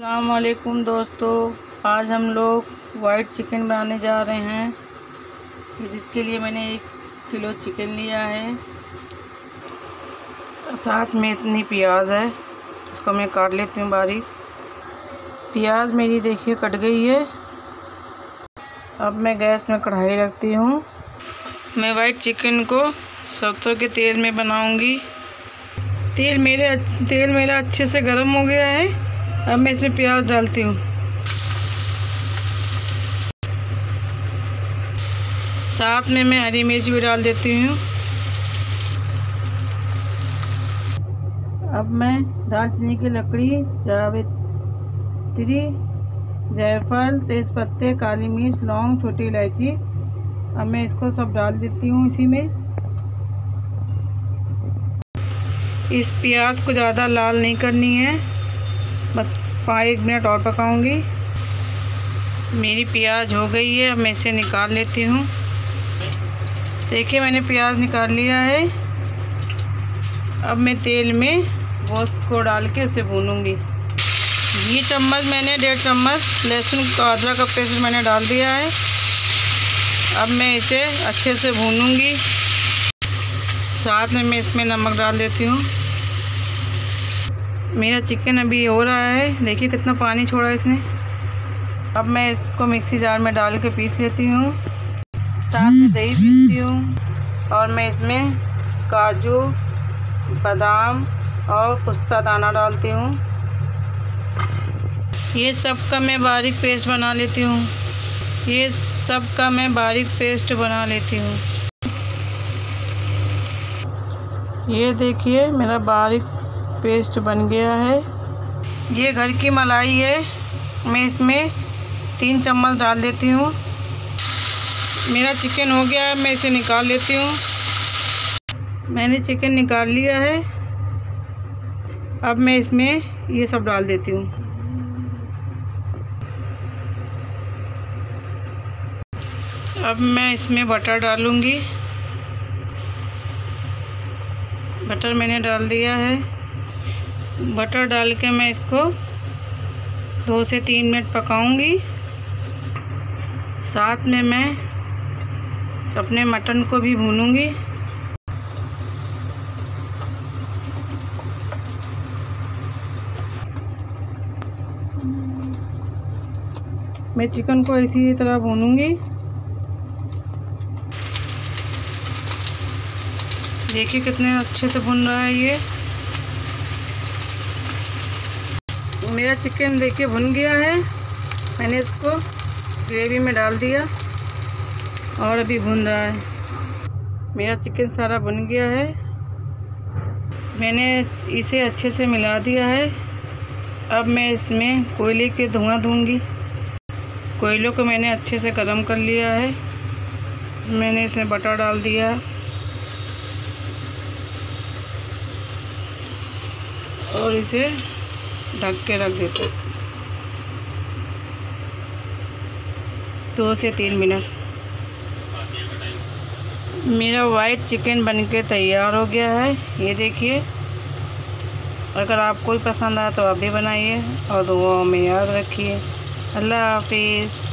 वालेकुम दोस्तों, आज हम लोग वाइट चिकन बनाने जा रहे हैं। जिसके लिए मैंने एक किलो चिकन लिया है। साथ में इतनी प्याज है, इसको मैं काट लेती हूँ बारीक। प्याज मेरी देखिए कट गई है। अब मैं गैस में कढ़ाई रखती हूँ। मैं वाइट चिकन को सरसों के तेल में बनाऊँगी। तेल मेरे तेल मेरा अच्छे से गर्म हो गया है। अब मैं इसमें प्याज डालती हूँ। साथ में मैं हरी मिर्च भी डाल देती हूँ। अब मैं दालचीनी की लकड़ी, जावित्री, जायफल तेज पत्ते काली मिर्च, लौंग, छोटी इलायची, अब मैं इसको सब डाल देती हूँ इसी में। इस प्याज को ज़्यादा लाल नहीं करनी है। बस एक मिनट और पकाऊँगी। मेरी प्याज हो गई है, अब मैं इसे निकाल लेती हूँ। देखिए, मैंने प्याज निकाल लिया है। अब मैं तेल में गोश्त को डाल के इसे भूनूँगी। ये चम्मच मैंने, डेढ़ चम्मच लहसुन का, अदरक का पेस्ट मैंने डाल दिया है। अब मैं इसे अच्छे से भूनूँगी। साथ में मैं इसमें नमक डाल देती हूँ। मेरा चिकन अभी हो रहा है। देखिए कितना पानी छोड़ा इसने। अब मैं इसको मिक्सी जार में डाल के पीस लेती हूँ। साथ में दही पीसती हूँ। और मैं इसमें काजू, बादाम और कुश्ता दाना डालती हूँ। ये सब का मैं बारीक पेस्ट बना लेती हूँ। ये सब का मैं बारीक पेस्ट बना लेती हूँ। ये देखिए मेरा बारीक पेस्ट बन गया है। ये घर की मलाई है। मैं इसमें तीन चम्मच डाल देती हूँ। मेरा चिकन हो गया है, मैं इसे निकाल लेती हूँ। मैंने चिकन निकाल लिया है। अब मैं इसमें ये सब डाल देती हूँ। अब मैं इसमें बटर डालूँगी। बटर मैंने डाल दिया है। बटर डाल के मैं इसको दो से तीन मिनट पकाऊँगी। साथ में मैं अपने मटन को भी भूनूँगी। मैं चिकन को इसी तरह भूनूँगी। देखिए कितने अच्छे से भुन रहा है ये। मेरा चिकन देखिए भुन गया है। मैंने इसको ग्रेवी में डाल दिया और अभी भुन रहा है। मेरा चिकन सारा भुन गया है। मैंने इसे अच्छे से मिला दिया है। अब मैं इसमें कोयले के धुआँ दूँगी। कोयलों को मैंने अच्छे से गर्म कर लिया है। मैंने इसमें बटर डाल दिया। और इसे ढक के रख देते। दो से तीन मिनट। मेरा वाइट चिकन बनके तैयार हो गया है। ये देखिए। अगर आपको भी पसंद आया तो आप भी बनाइए और दुआओं में याद रखिए। अल्लाह हाफिज़।